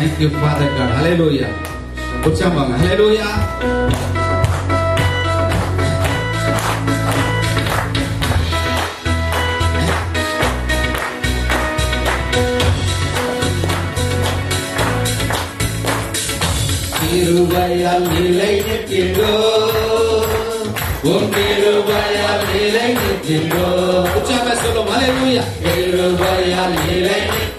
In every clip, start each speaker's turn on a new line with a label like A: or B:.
A: Thank you, Father God. Hallelujah.
B: Put
A: your mama. Hallelujah.
B: Hallelujah.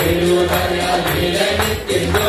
B: ತಿರುಹರ ನಿರನಿತ್ತಿದ್ದೋ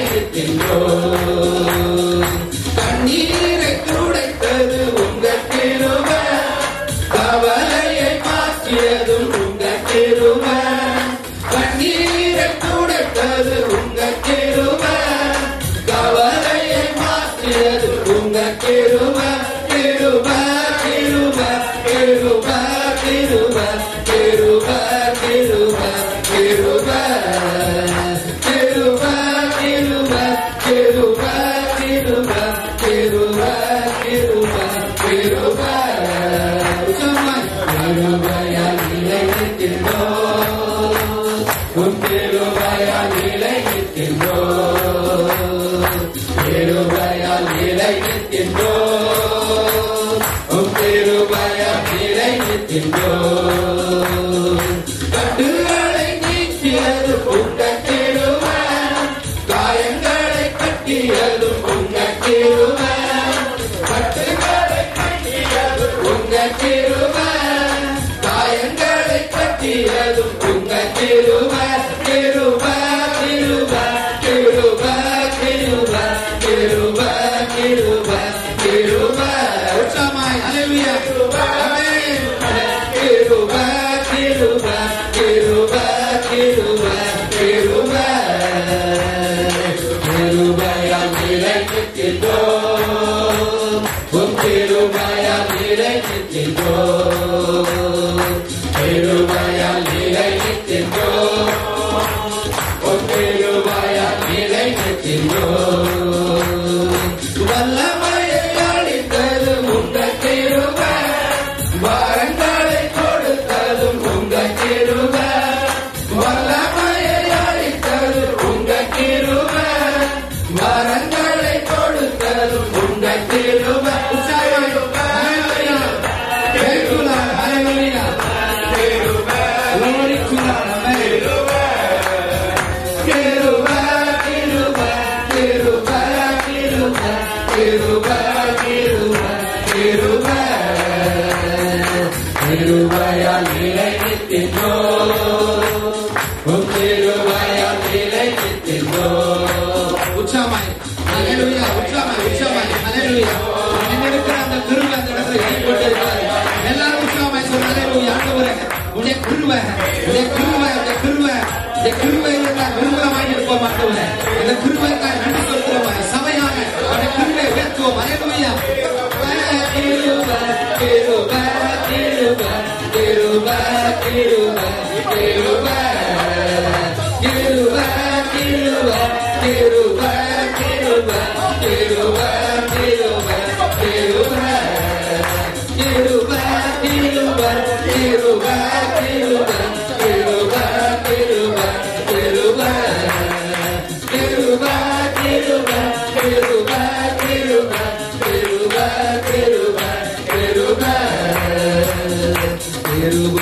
B: நேசிக்கின்றோம் கண்ணீரை துடைத்தது உங்கள் திருவ கவலையை மாற்றியதும் உங்கள் திருவ கண்ணீரை துடைத்தது உங்கள் திருவ கவலையை மாற்றியது உங்கள் திருவ திருவ திருவ திருவ திருவ திருவ திருவ In Indore. கிருபை
A: உடைய கிருபை உடைய கிருபை உடைய கிருபை இருந்தால் நிர்மலமாய் இருப்போம் ஆண்டவரே இந்த கிருபைக்காக நன்றி சொல்கிறோம் சபையாக உடைய கிருபை உயர்த்துவோம் ஹalleluya
B: கிருபை கிருபை கிருபை கிருபை கிருபை கிருபை கிருபை கிருபை கிருபை கிருபை கிருபை Oh,